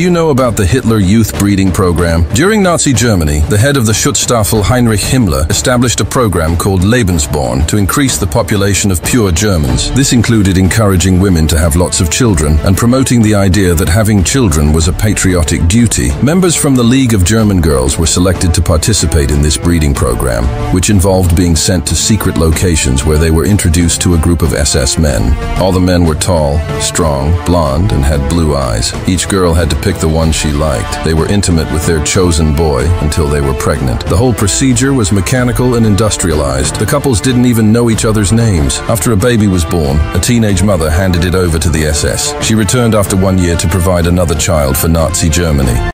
Do you know about the Hitler Youth Breeding Program? During Nazi Germany, the head of the Schutzstaffel Heinrich Himmler established a program called Lebensborn to increase the population of pure Germans. This included encouraging women to have lots of children and promoting the idea that having children was a patriotic duty. Members from the League of German Girls were selected to participate in this breeding program, which involved being sent to secret locations where they were introduced to a group of SS men. All the men were tall, strong, blonde, and had blue eyes. Each girl had to pick the one she liked. They were intimate with their chosen boy until they were pregnant. The whole procedure was mechanical and industrialized. The couples didn't even know each other's names. After a baby was born, a teenage mother handed it over to the SS. She returned after one year to provide another child for Nazi Germany.